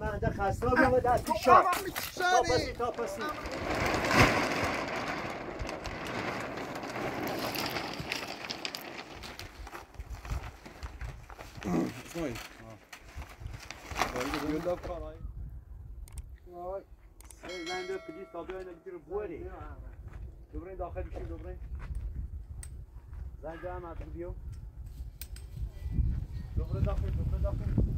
من اینجا خسته بودم در پیشا تاپسی تاپسی Oj. وای زنده پلیس تا بیاین بگیر بوری دوباره داخل بشین دوباره زنده هم از بیو دوباره داخل دوباره داخل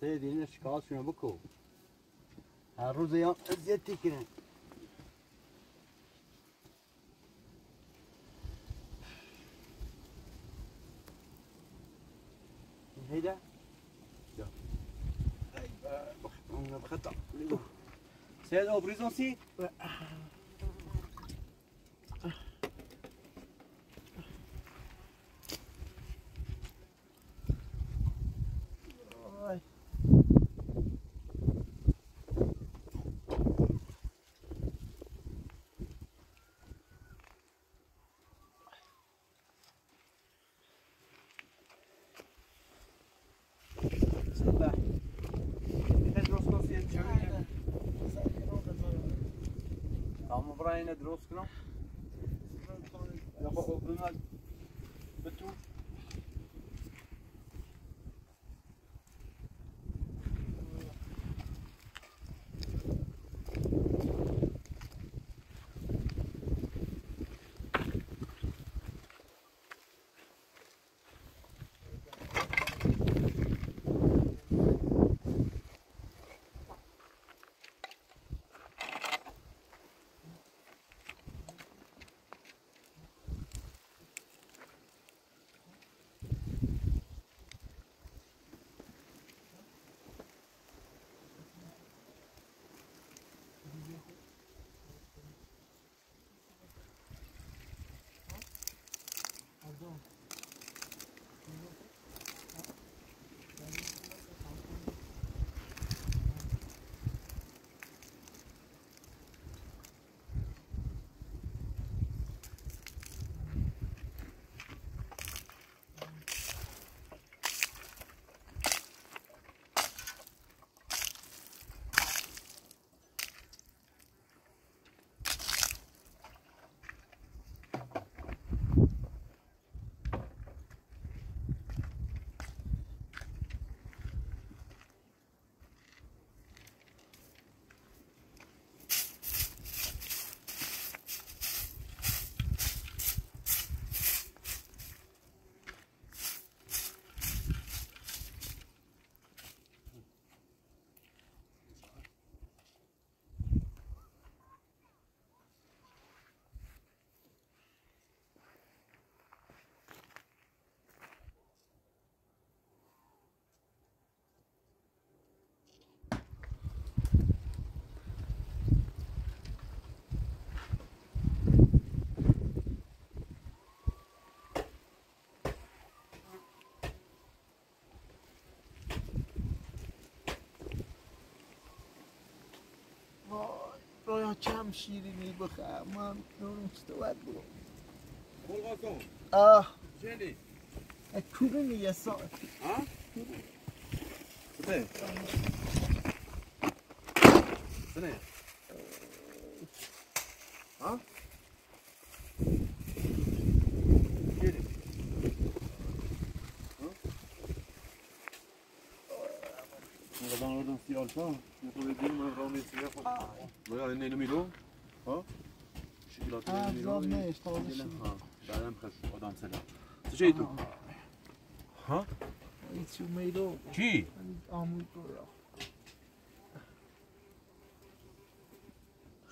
سیدینه شکایت شونه بکو هر روز یا ازیت تیکنه هیده؟ یا بخطا سید او بریزان سید؟ تام برای نه درست کنم. یا خب اول بتو. Bütün هم شیرینی بخورم من نورم چطور باید بگم. قلقاسون آه. چلی؟ کوبه میگه سا ها؟ سنه سنه ها؟ Rahmet siyah Böyle ne numiro? Ha? Şikilat آه ne زاد numiro? نیش تازه شد Ha, بعدم خش آدم سلام. چه چی تو؟ ها؟ ایچو میلو چی؟ آمود برا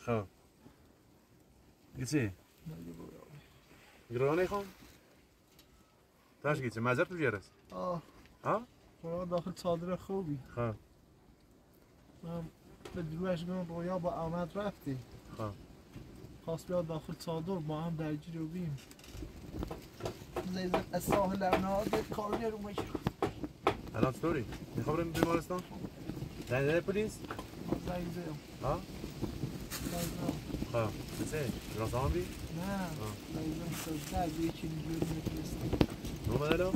خب. گیسی؟ میلو برا گرانه خام؟ تاش گیسی مزر تو جرس؟ آه ها؟ برا داخل صادر خوبی خب. به دروش گم رویا با احمد رفتی خب. خواست بیاد داخل صادر با هم درگیر رو بیم زیزن از ساحل نهاد کاری رو میشه الان چطوری؟ می‌خوام بیمارستان؟ زنگ زنگ پلیس؟ زیزن ها؟ خب. گیسی؟ راسان بی؟ نه زیزن سزده از یکی میفرستی نو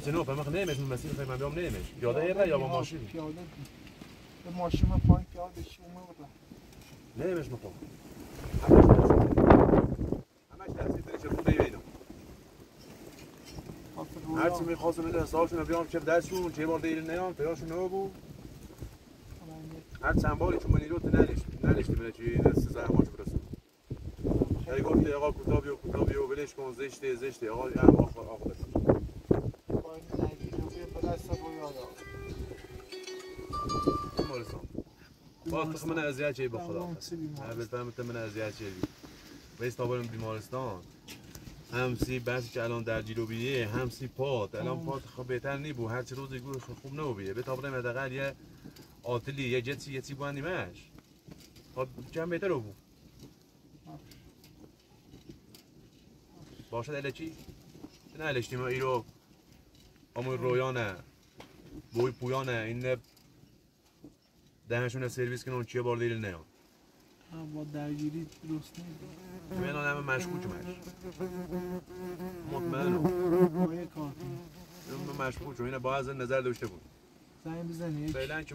چه نو؟ فهمخ نیمش من مسیر فهم بیام نیمش پیاده ایره یا با ماشین؟ پیاده به ماشین من پایین پیاده شو اومدم نیمش می‌خوام همش تحصیل داری چه اینا خاطر هرچی می‌خواستم این حسابشون بیام چه درسشون چه بار دیگه نیام پیاشون نو بود هر چند باری چون من رو نلیش نلیشتی بله چی دست زای ماش برسون هی گفتی آقا کتابی و کتابی و ولش کن زشته زشته آقا هم آقا آقا باز من اذیت چه به خدا بیمار اول فهمت من اذیت چه بی ویس تا برم بیمارستان. همسی بحثی که الان در جیلوبیه همسی پات الان. پات خب بهتر نی بود هر روزی گروش خوب نبود بیه. به تا برم حداقل یه آتلی یه جتی یه تی بندیمش خب کم بهتر رو بود. باشد اله چی؟ نه الشتیم ایرو. همون رویانه. بوی پویانه. این دهنشون سرویس کنن چیه بار دیل نیان با درگیری درست نیست. من همه مشکوکمش مطمئنم. با یه کار کنی. من مشکوک. اینه با از نظر داشته بود. زنگ بزنی. فعلا که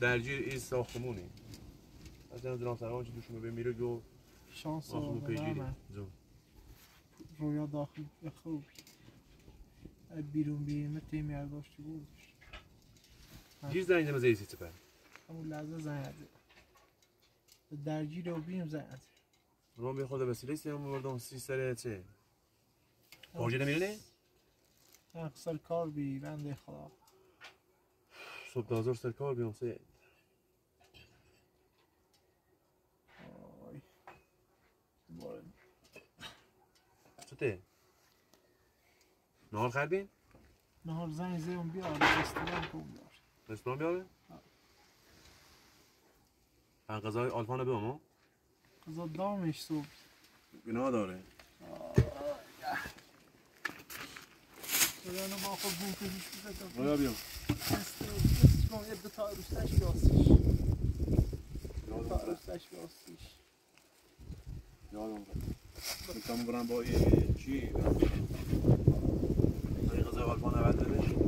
درگیر این ساختمونی. از این جناب سلام چی دوشون به میره گو شانس پیگیری. من. زون رویا داخل. خوب. بیرون بیرون تیم یادداشتی بود گیر زنگ دم زیسی سپر همون لحظه زنگ درگیر رو بیم زنگ زد. رو به خود وسیله سیم مردم سی سر چه؟ پروژه نمیرنه نه سر کار بی بنده خدا. صبح دازار سر کار بیام. باره. چه ته نهار خردین نهار زنگ زدم بیار رستوران کن بیار رستوران بیاره غذای آلفان رو بیام قضا دامش صبح. گناه داره. Öyle bakıp bu یادم. می‌تونم برم با این چی؟ این غذای آلفان اول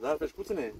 Dar pe scuține?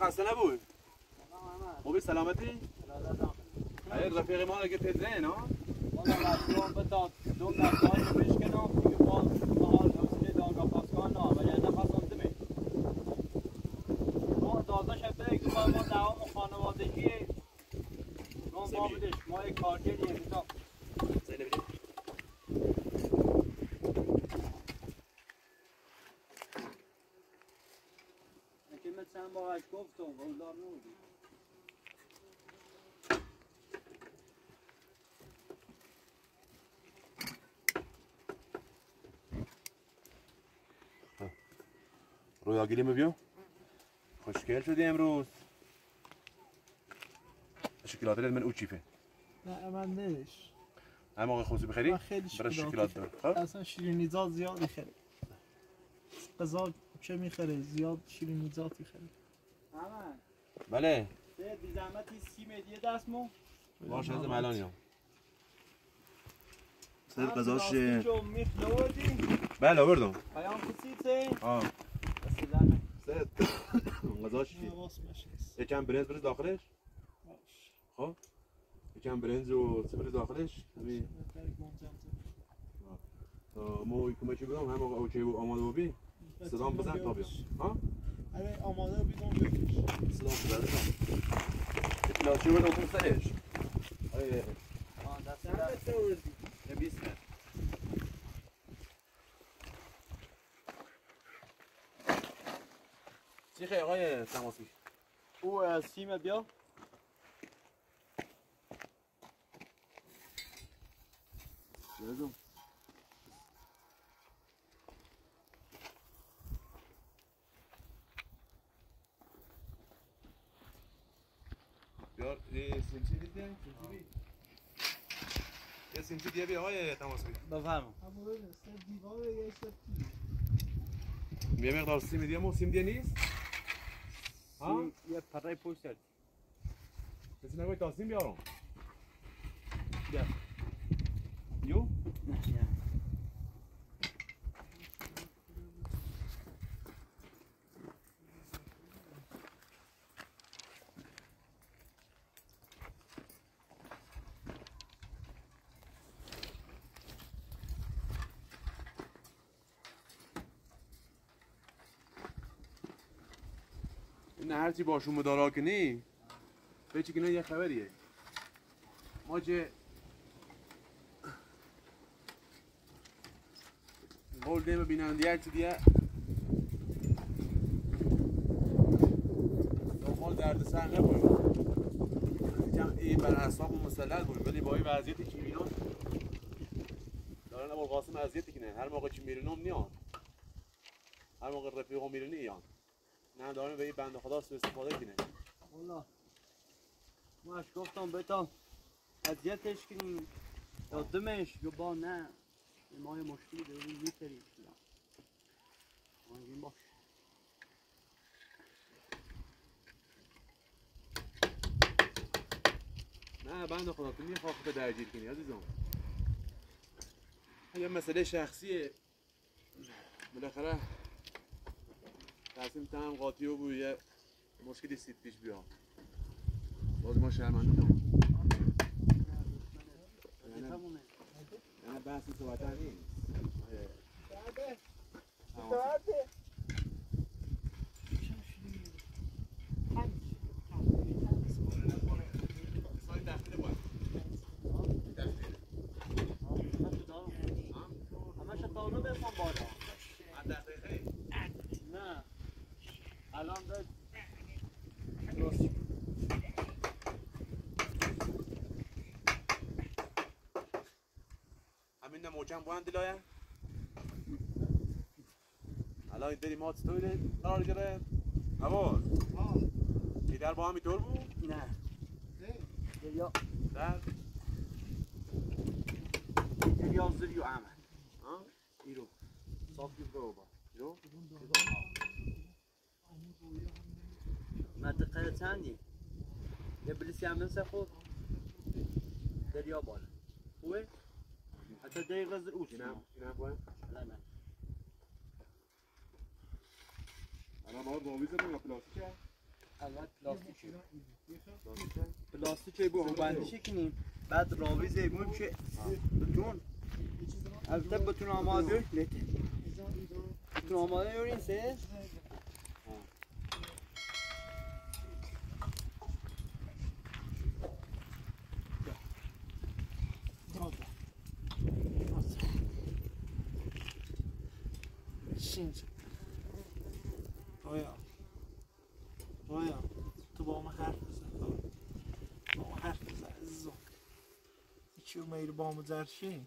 خسته نبود خوبی سلامتی؟ رفیق ما که تدرین ها؟ ما یک کارگریه زینبی که من چند بارش گفتم اولار نبودی رویا گیریم بیا خوشگل شدی امروز. شکلات من او چیفه؟ نه من نش هر موقع خوزی بخری خیلی برای شکلات شکلات دار. خب؟ اصلا شیرینیزاد زیاد می‌خره قضا چه می‌خره؟ زیاد شیرینیزاد می‌خره. اما بله. به بی زحمتی سی مدیه دست مو. باشه از الانیام سر هم قضاش بله آوردم. پیام کسیته آه. سر حواس باشه یکم برنز برز داخلش. خب؟ یکم برنز و چه برز داخلش. همین. تا ما کمه چی بودم هم اوچه و آماده بی صدام بزن تا بیام. ها آره آماده بیدون بکش. صدام بزن اطلاعاتی رو تو سرش. آره. آه دست چند دست متر آوردی؟ یه 20 متر. چی خیلی آقای تماسی او از سیم بیا لازم بیار یه سیمسی دیدی؟ سیمسی یه سیمسی دیگه بیا آقای بفرما همون سر دیوار یه مقدار سیم دیگه مو سیم دیگه نیست؟ ها؟ یه پرای پشت کرد کسی نگوی تا سیم بیارم بیا. یو؟ نه نه این هرچی باشون مدارا کنی بچی کنه یه خبریه. ما چه؟ قول دیم بیننده هرچی دیگه دنبال درد سر نباید. یکم ای بر اصاب مسلط بود ولی با این وضعیتی که اینا دارن ابو قاسم اذیتی کنه هر موقع چی میرونم نیان. هر موقع رفیقم میرونی ایان. نه دارم به این بنده خدا سو استفاده کنه والله. ماش گفتم بهتون اذیتش کنیم دادمش گو با نه. ما یه مشکلی داریم میتریم. آنگین باش. نه بنده خدا تو می‌خواه خود درگیر کنی عزیزم. یه مسئله شخصیه. بالاخره تصمیم تهم قاطی و بود یه مشکلی سید پیش بیا باز ما شرمنده همونه نه بحثی صحبت نیست آره. سال دفتر باید. دفتر. همش تاونو بفهم بالا من دفتر خیلی. نه الان به همین موجم هم دلایه الان داری ما چطوری قرار گرفت. هوا در با هم اینطور بود؟ نه. دریا. در دریا زریو ها؟ ایرو. صافی برو با رو منطقه بلیسی هم مثل خود. دریا بالا. خوبه؟ حتی دقیقه زر اوش. اینم با هم نه نه. الان ما ویزمون یا پلاستیکه اول پلاستیک. پلاستیک بو بندی کنیم بعد راویز ایمون میشه بتون البته بتون آماده لیته بتون آماده بیارین سه شینج آیا آیا تو با ما حرف بزن با ما حرف بزن عزیزم ما زرشی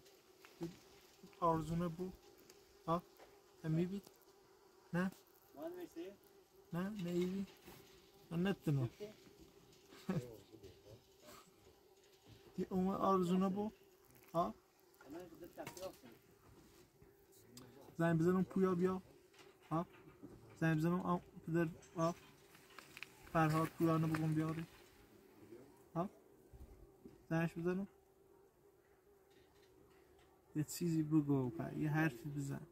آرزونه بو. ها؟ میبید من میشه نه نیبی من نتونم. دی اون آرزونه بو. ها؟ زنگ بزنم پویا بیا. ها؟ زنگ بزنم آم پدر ها؟ فرهاد پویانو بگم بیاری. ها؟ زنگش بزنم یه چیزی بگو پر یه حرفی بزن.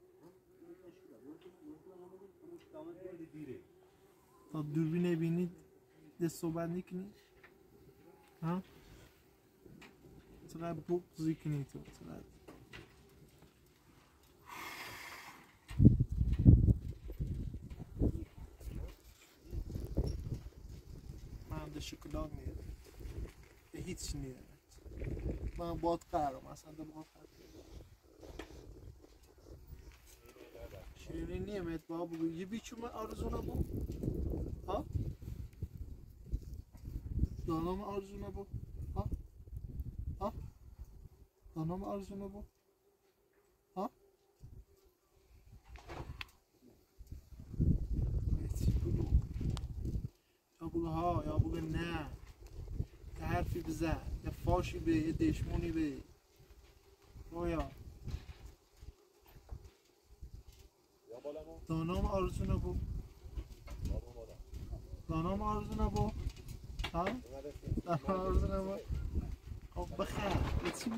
تا دوربین نبینید یه صحبت نکنی. ها؟ چقدر بغضی کنی تو چقدر. من ده شکلات میرم به هیچ نیرم من باد قرارم اصلا ده باد قرارم با بگو یه بیچوم آرزو نبود ها دانام آرزو نبود ها ها دانام آرزو نبود ها چی بگو یا بگو ها یا بگو نه یه حرفی بزن یه فاشی به یه دشمونی به رویا دانام آرزو نبود. دانام آرزو نبود. ها؟ دانام آرزو نبود. خب بخیر. به چی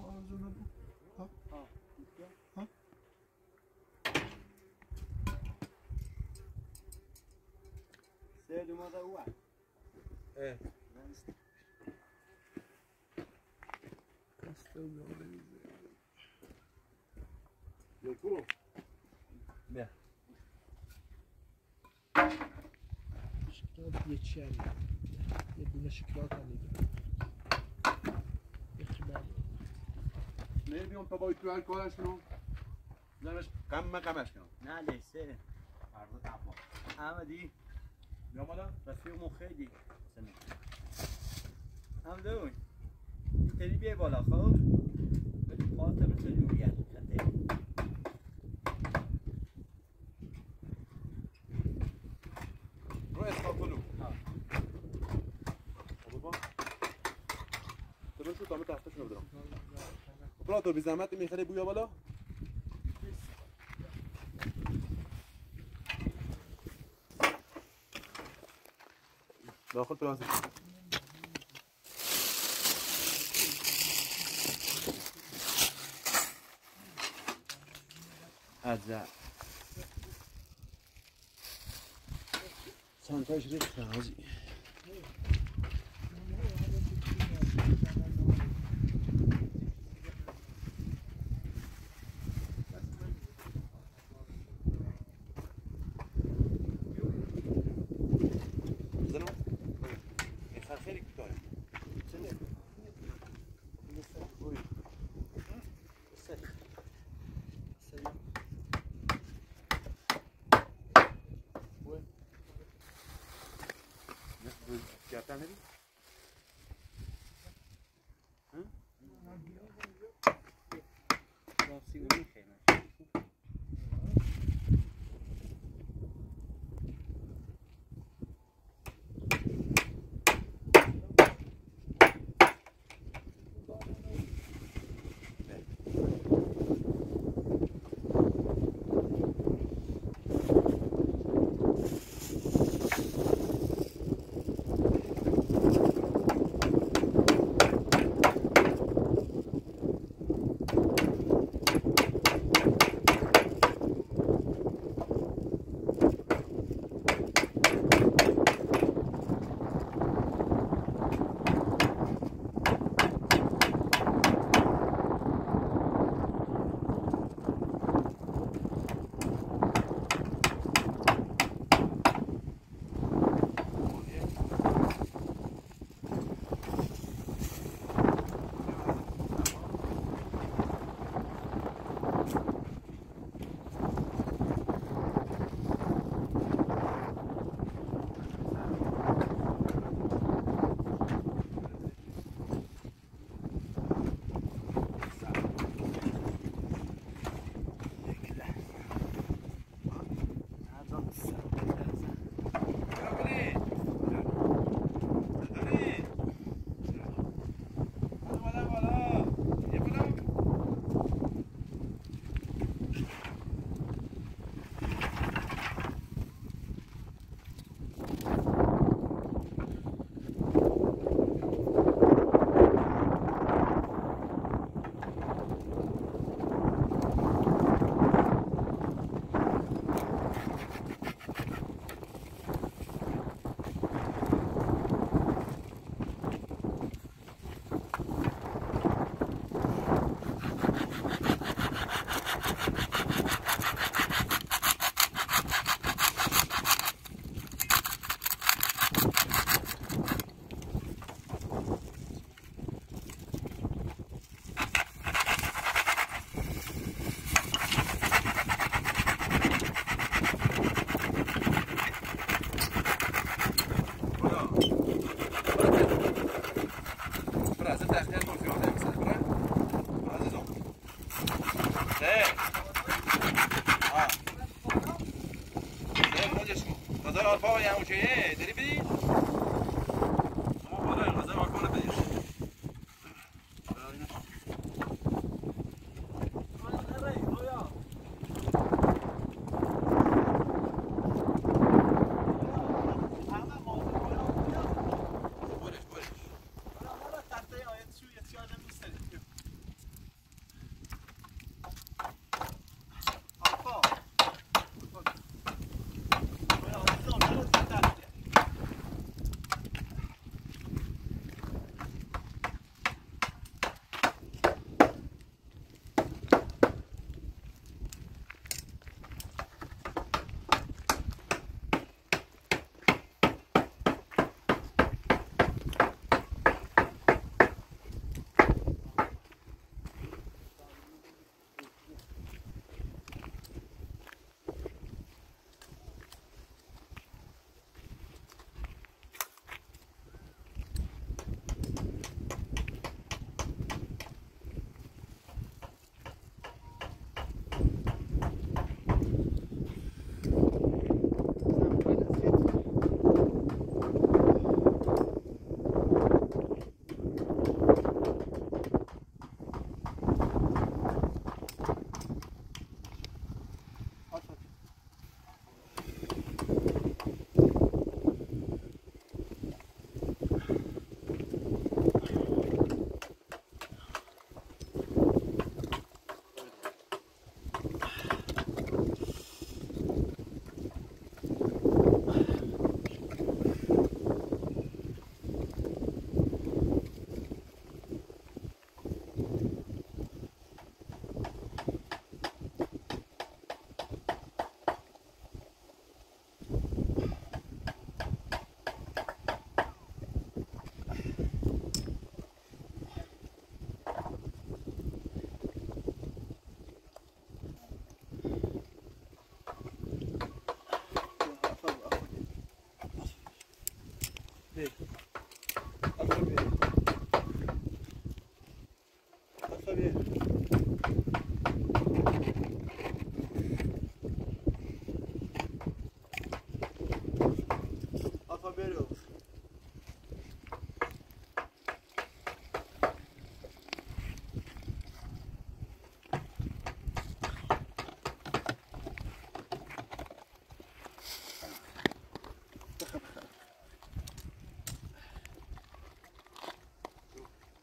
آرزو نبود. ها؟ دو ماذا هو شکلات یه چی هم یه دونه شکلات هم میگه یه خبر نمیام تا باید تو هر کارش کنم. زنش قم قمش کنم. نه لیسه فردا تمام احمدی. یا مالا رفیقمون خیلی سنه هم دوی اینطوری بیای بالا خب؟ خاطر مثل لوریت رو کنو. خب با تو بدرم برا تو بی زحمت می‌خری بویا بالا. داخل پلاستیک عزا سانتاش ریختن Tannery? Huh? ¿Eh? No, no, no.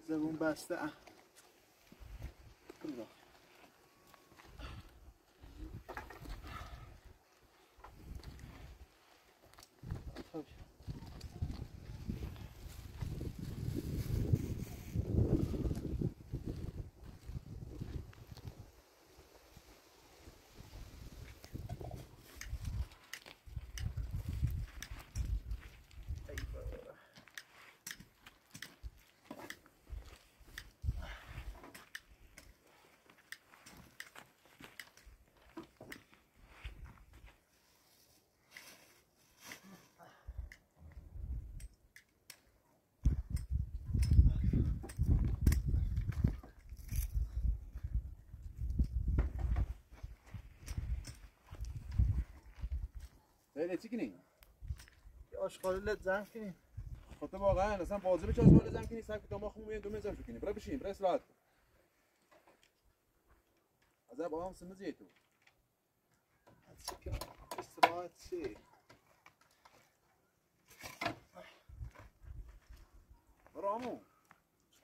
زبون بسته خیلی چی کنی؟ یه آشغالی لت زن کنیم خب تو واقعا اصلا بازی به چاز مال زن کنی که ما خون دو میزن شو کنی. برای بشین برای کن. از با هم سمزی تو. استراحت چی؟ برو همون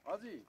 حاجی.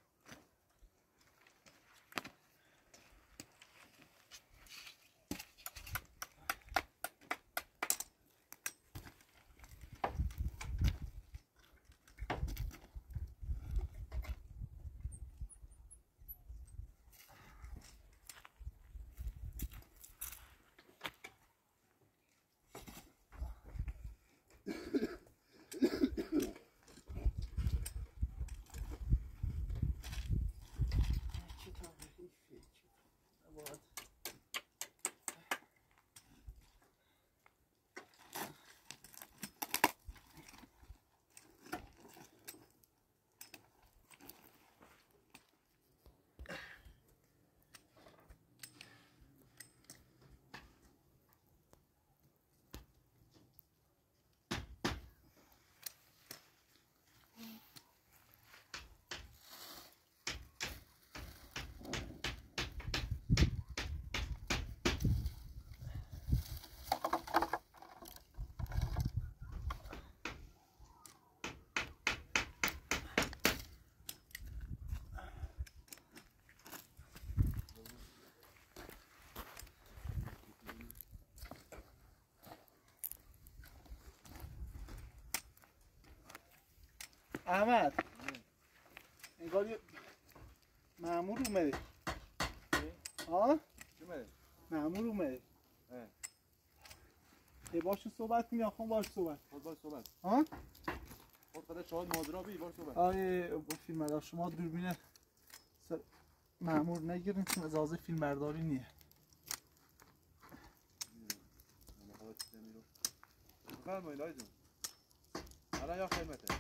احمد انگار یه مامور اومده ها چی میگه مامور اومده. یه باشون صحبت کنی یا خون باش صحبت خود باید صحبت ها خود قدر شاهد ماجرا بی بار صحبت آیه فیلم بردار شما دوربین س- مامور نگیرین چون اجازه فیلم برداری نیه بفرمایید آقای جون الان یا خدمته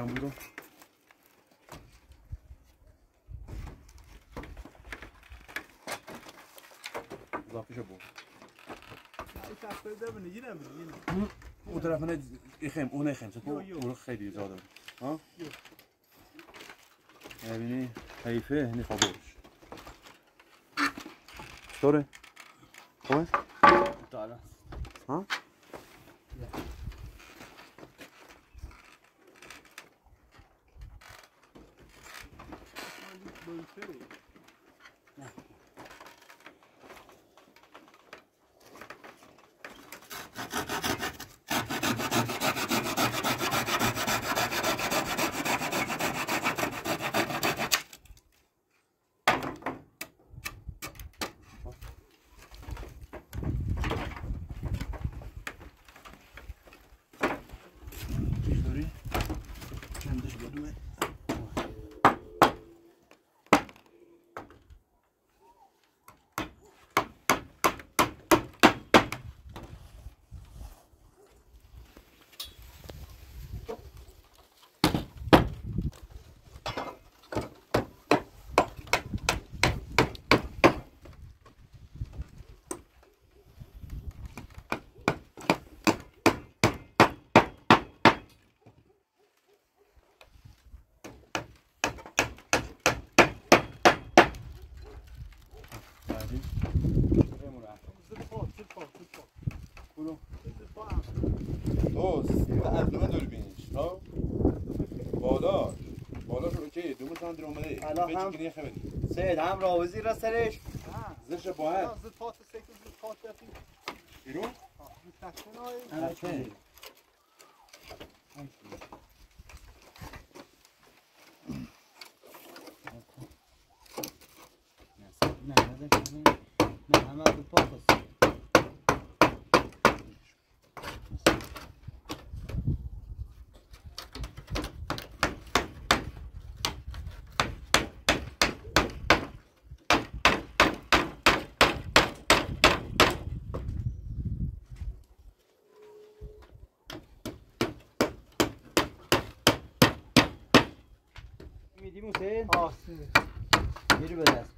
بود رو. اضافه بود اون طرف نه ایخم اون ایخم چطور اون خیلی زیاده بود ها؟ ببینی حیفه هنی خوابش. چطوره؟ خوبه هم- سید هم راوزی را سرش. زرش باید. زد پاس سیکل زد پاس رفتی بیرون تکشن های همه چی نه نه نه همه تو پاس میدیم حسین آسی میری به دست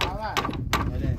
بله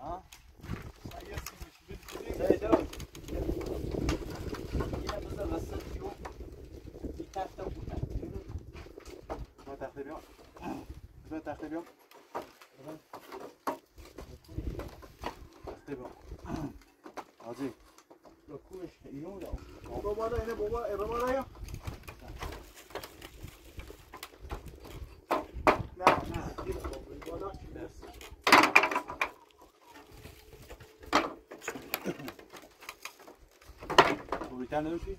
ها سید او یه بذار وسط جو این تخت بود تو تخته بیام تو تخته بیام تخته بیام حاجی کوش اینو یا بابا بالا اینه بابا ای بابا بالا یا نه نه این بابا این بالا چی دست تو بیتر نداشتی؟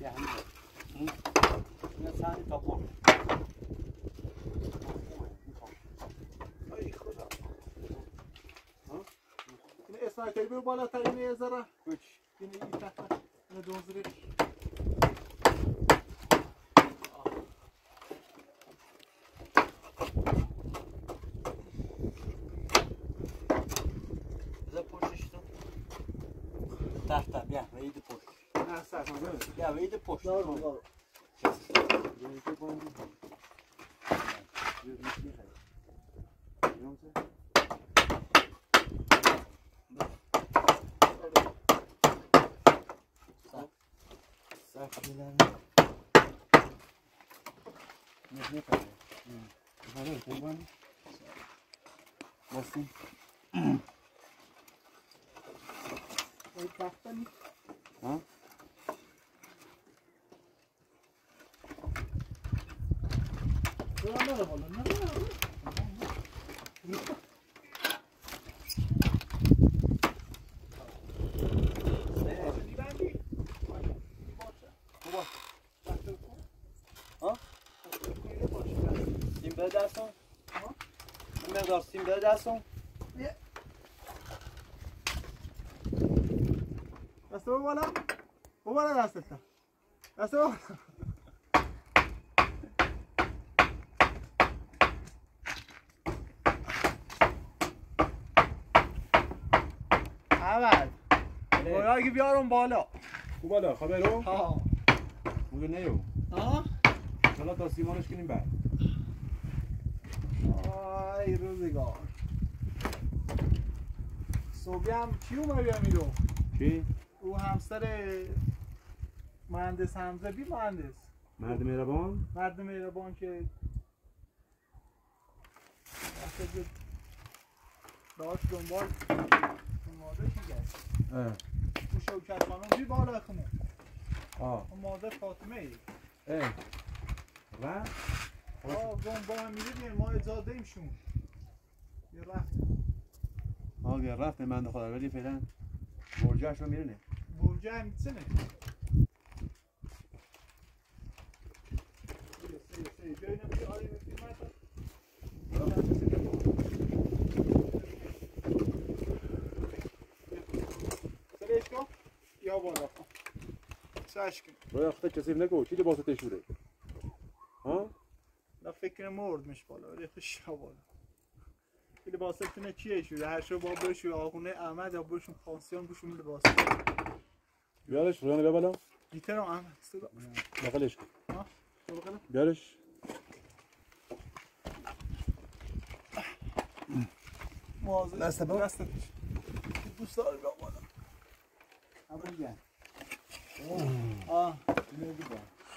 یه همین این سانی تا پول ای خدا این اسنایپر بیر بالاتر اینه یه ذره کوچ اینه این تخته اینه دوزرش بذار پشتش تو تخت بیا وید پشت نه سر بیا وید پشت این تخته نیست ها؟ نه نه بالا نه نه سیم بده دستم این مقدار سیم بده دستم دست بابا بالا. بابا بالا دستت. دست بابا اول. گویا بیارم بالا. خوب بالا خبرو؟ ها مگه نیو. ها حالا تا سیمانش کنیم بعد. آی روزگار. صبحی هم چی اومد میرو؟ چی؟ او همسر مهندس حمزه بی مهندس. مرد مهربان؟ مرد مهربان که داشت دنبال مادر میگشت اه. او شوکت خانم بی بالا خونه. آه. مادر فاطمه ای اه. و؟ آه با با هم ما اجازه ایم شون یه رفت. آه اگر رفت من خدا ولی فعلا برجهش رو میرنه برجه هم سنه یا بالا. چشکم روی خطه کسی نگو. چی لباس تشوره؟ ها؟ نه فکر مرد مش بالا ولی خوش یا بالا. این لباستونه چیه شده هر شو با بشو آخونه احمد یا بشون پانسیون بشون لباس بیارش رویانه بیا بالا. گیتر هم احمد صدا داخلش. کن بیارش. مواظب دست با. دست دوست دارم بیا بالا. همون گه آه.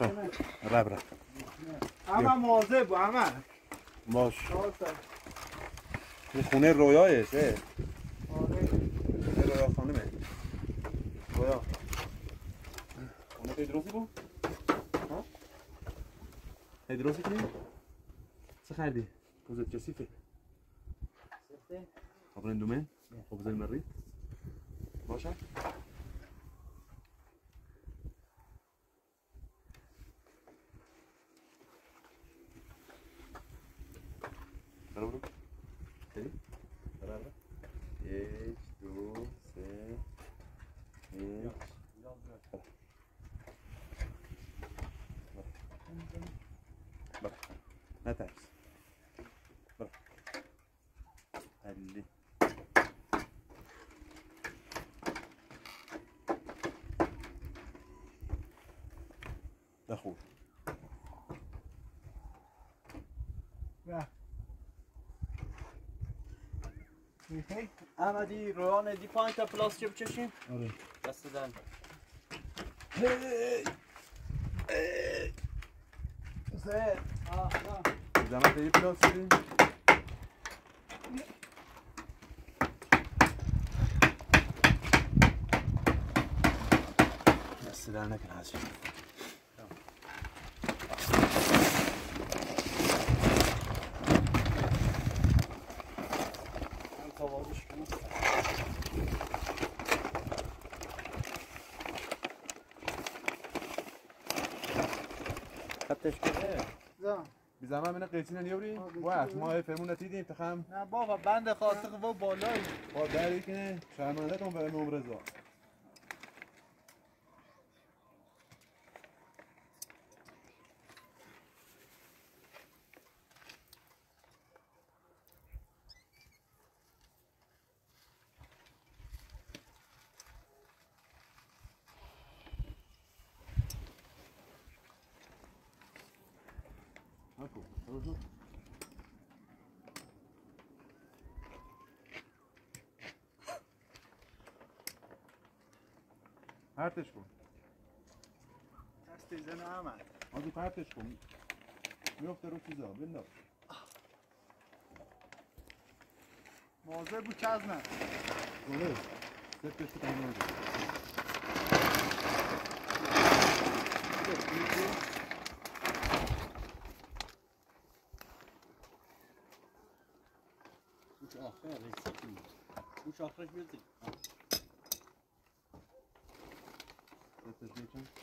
رب رب همه مواظب بود همه باش این خونه رویاه اه آره خونه رویا خانمه رویا خونه تدروسی بود؟ ها؟ تدروسی کنی؟ چه خریدی؟ کوزت کسیفه خب اندومه؟ خب زل مری؟ باشه؟ برو برو خیلی؟ برو برو یک دو سه یک برو نترس برو علی نخور نه می‌خوای؟ احمدی رویان دی پایین تا پلاستیک بچشیم آره. دست دن زد آه نه زمان دیگه پلاس بدیم دست در نکن حاجی من تواضعش کنم خطش کنه زن بی زمان من قیچین نیوری وقت ما فرمون نتیدیم تخم. نه بابا بند خاطق و بالایی. با دری کنه شرمنده کن به امام رضا Haku, haku. پرتش کن دست زن احمد آجی پرتش کن میفته رو چیزا بنداز مواظب بود چز نه سپتش تو تمام نده Uç ahre. Uç ahre bildik. سپتش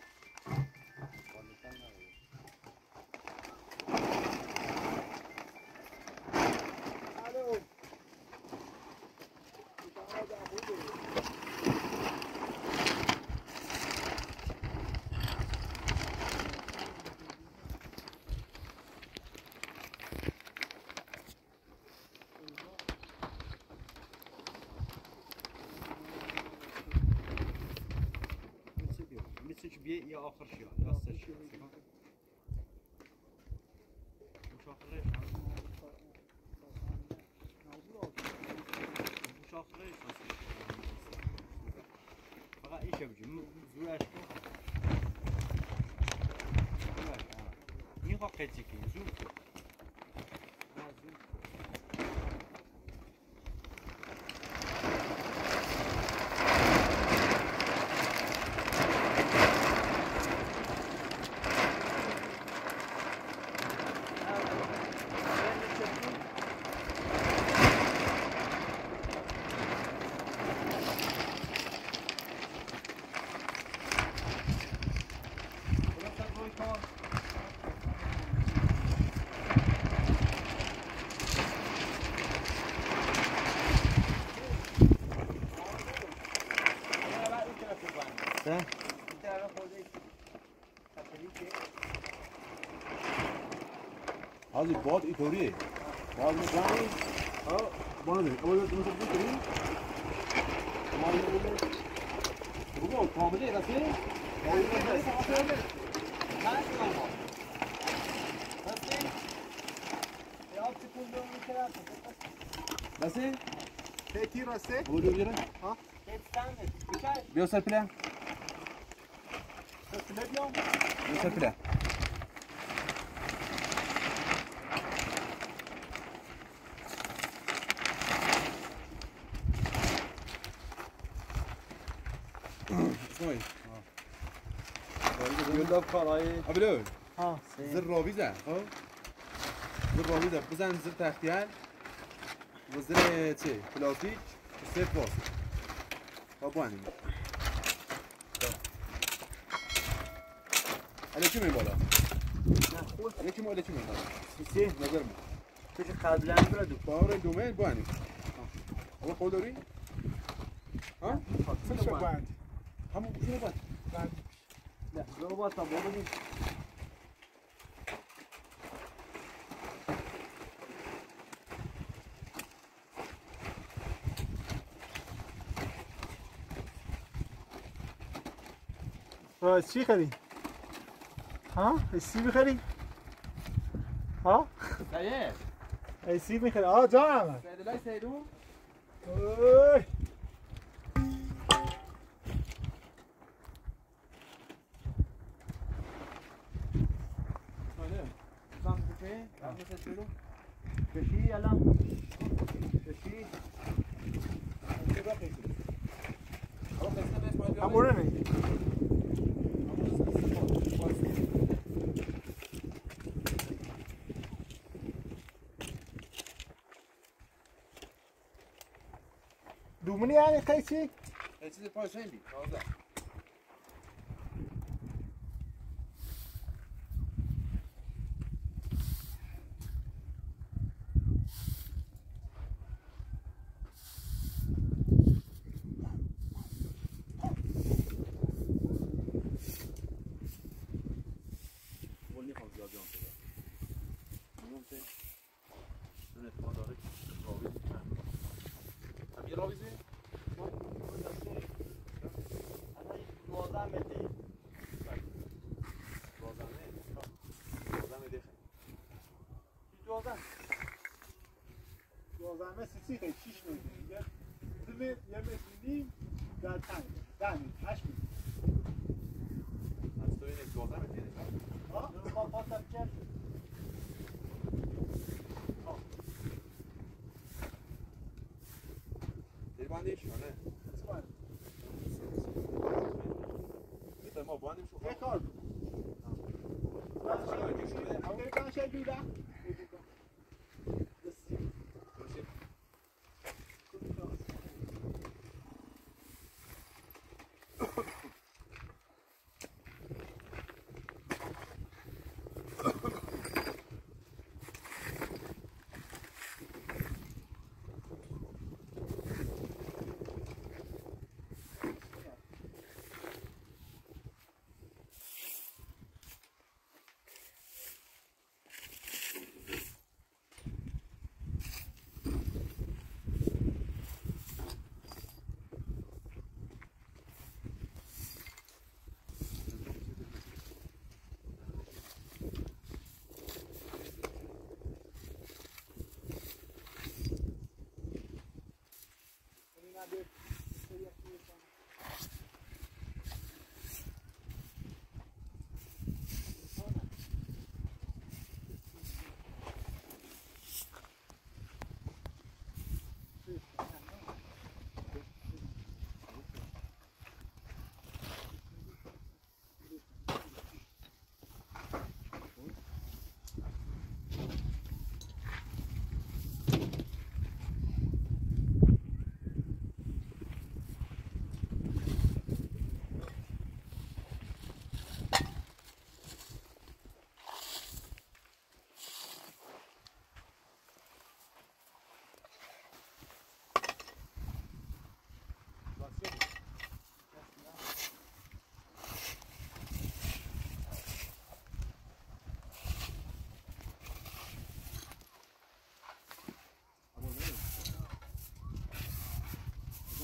این خواهد قیچی که زور کن نه زور کن حاضر باد اینطوریه باد می‌زنی ها باد اول تو مثلا بکنی ما بگو کامله رسه رسه پیتی راسته بگو جو بیاره بیا سر پله بیام بیا سر پله اسمعي گلاب کارهای ابلو ها زر راویزه خب؟ زر راویزه بزن زر تختیل و زر چه؟ پلاستیک؟ و سه باز. خب بانیم. الکی می بالا؟ الکی ما الکی می بالا؟ سیسی نظر ما تو چه قبلا برد باور دومه بانیم. اما خود داری؟ ها؟ چه بند؟ همون شنو بان نه برو با تا برو بدیم راست چی خری؟ ها؟ سی می‌خری؟ ها؟ سایه ای سی می‌خری؟ آه جانم سایدلای سایدو اوی سایه زن بکه رفت سایدو کشی الان کشی همونه نی دومنی یعنی قیچی؟ چیز پاشن بی تازه ولی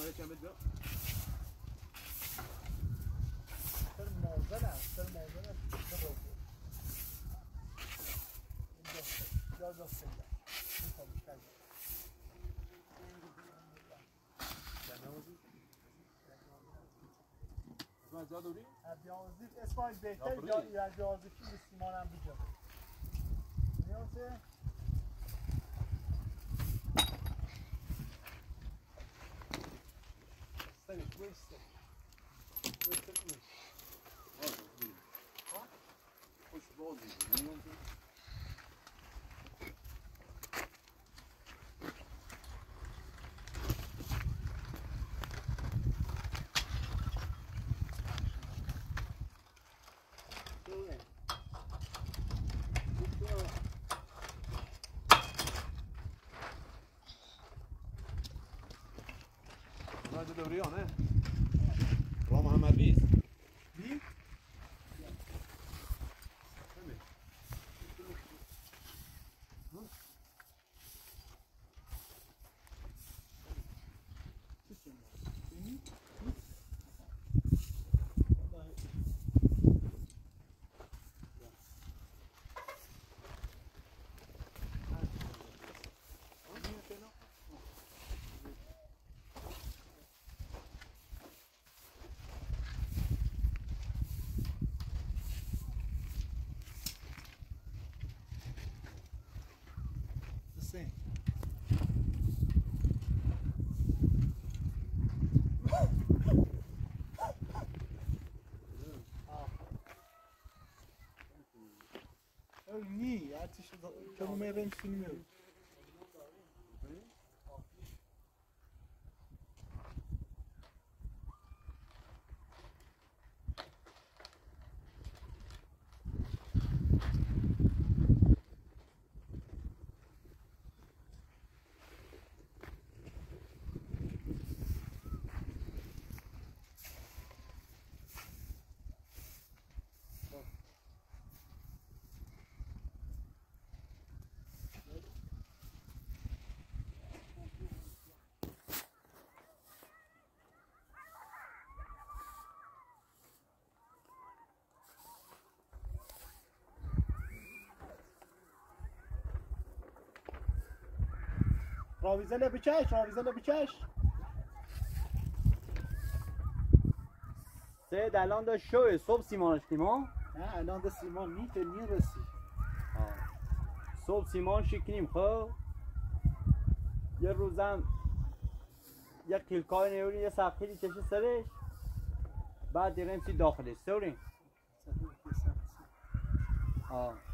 بکن بیا سر مازن است سر مازن است چه باید اینجا جا جا سنده می‌خوام بیشتر از جا دوری بیازی اسماعیل بهتر یا یا بیازی که به سیمان هم بجا نیازه؟ بازی از دوری ها نه kadar niye ya? Ateşi da, kömürmeye ben düşünmüyorum. Meer eens niet meer. راویزن بچش راویزن بچش سه الان دا شوه. صبح سیمانش کنیم نه الان ده سیمان میته می‌رسی. صبح سیمان شکنیم خب؟ یه روزم یه کلکای نیوریم یه سخیلی کشی سرش. بعد دیرم سی داخلش. سوریم آه.